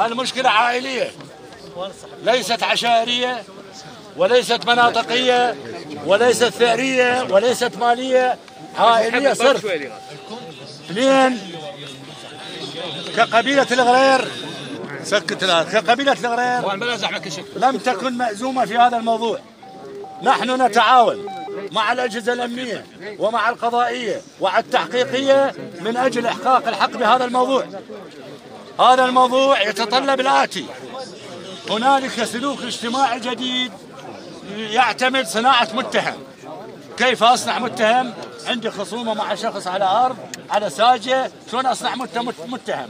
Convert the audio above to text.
المشكلة عائلية. ليست عشائرية وليست مناطقية وليست ثأرية وليست مالية عائلية صرف. اثنين كقبيلة الغرير سكت الآن كقبيلة الغرير لم تكن مأزومة في هذا الموضوع. نحن نتعاون مع الأجهزة الأمنية ومع القضائية ومع التحقيقية من أجل إحقاق الحق بهذا الموضوع. هذا الموضوع يتطلب الآتي. هنالك سلوك اجتماعي جديد يعتمد صناعة متهم. كيف أصنع متهم؟ عندي خصومة مع شخص على أرض على ساجة شلون أصنع متهم؟